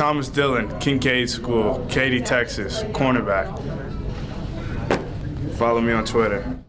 Thomas Dillon, Kincaid School, Katy, Texas, cornerback. Follow me on Twitter.